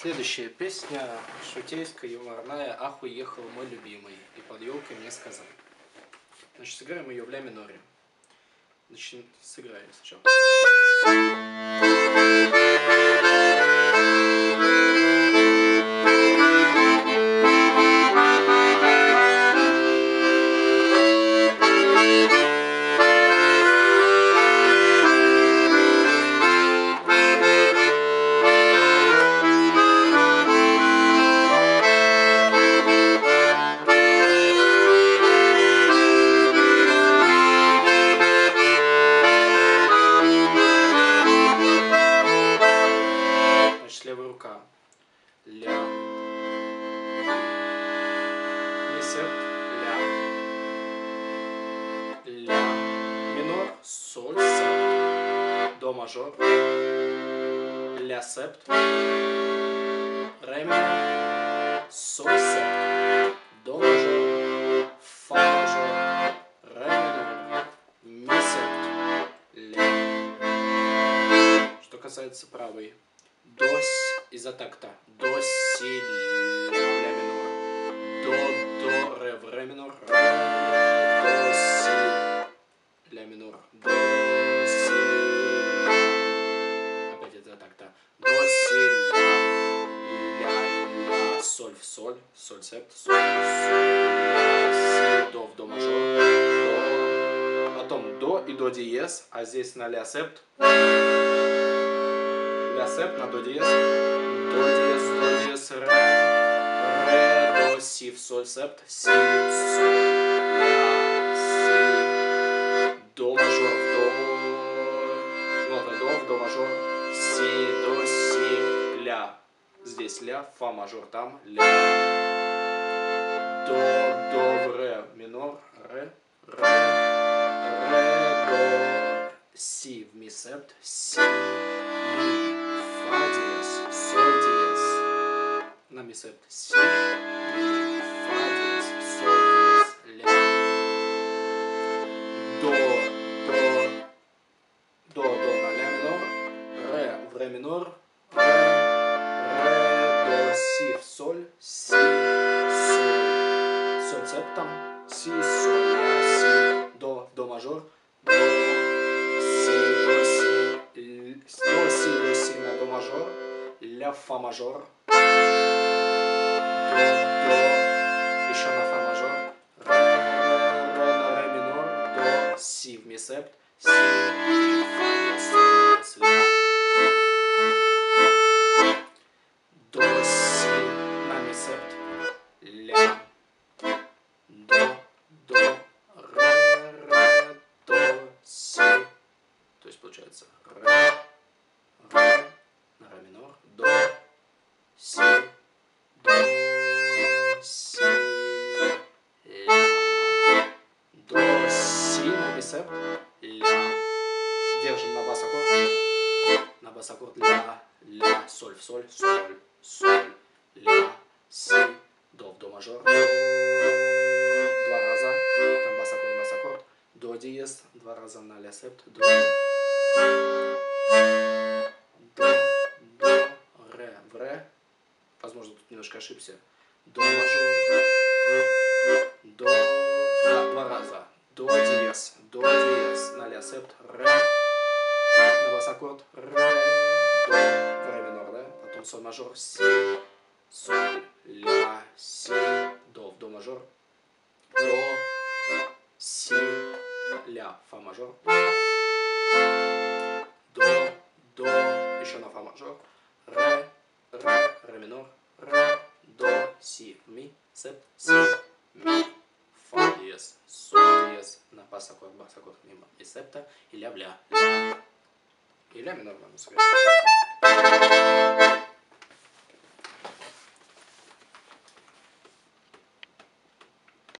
Следующая песня шутейская, юморная «Ах, уехал мой любимый» и под елкой мне сказал. Значит, сыграем ее в ля миноре. Значит, сыграем сначала. Ля. Ми септ. Ля. Ля. Минор. Соль. Септ. До мажор. Ля септ. Ре минор. Соль септ. До мажор. Фа мажор. Ре минор. Ми септ. Ля. Что касается правой. До, с, из-за такта. До, си, ля, минор. До, до, ре, в ре минор. Ре, до, си, ля минор. До, си. Опять из-за такта. До, си, ля, ля, соль в соль. Соль септ. Соль, соль, си, до в до мажор. До. Потом до и до диез, а здесь на ля септ ля септ на до диез, до диез, до диез, ре, ре, до, си в соль септ, си, соль, ля, си, до мажор в до, нота до в до мажор, си, до, си, ля, здесь ля, фа мажор там, ля, до, до в ре минор, ре, ре, ре, до, си в ми септ, си, диез, на ми септ, си, ми, фа диез, диез, ля, до, до, до, до на ля минор, ре в ре минор, ре, ре, до, си в соль, си, соль, соль септом, си, соль, ля, си, до, до мажор, до, си, до, си, до, си, до, си на до мажор, ля, фа мажор, до, еще на фа мажор, ре, ре, ре на ре минор, до, си в ми септ, си, фа, си, ля, до, си на ми септ, ля, до, до, ре, ре, до, си. То есть получается ре, септ, ля. Держим на бас аккорд. На бас аккорд ля, ля, соль в соль, соль, соль, ля, си, до в до мажор. Два раза. Там бас аккорд, бас аккорд. До диез. Два раза на ля септ. До. До, до, ре, в ре. Возможно, тут немножко ошибся. До мажор. До. Да, два раза. До диез. До диез. На ля септ. Ре. На бас аккорд. Ре. До. Ре минор, да? Потом соль мажор. Си. Соль. Ля. Си. До. В до мажор. До. Си. Ля. Фа мажор. До. До. Еще на фа мажор. Ре. Ре. Ре минор. Ре. До. Си. Ми. Септ. Си. Ми. Фа диез. Соль диез. На бас аккорд, бас аккорд мимо ми септа. И ля в ля. Ля. И ля минор нам сыграть.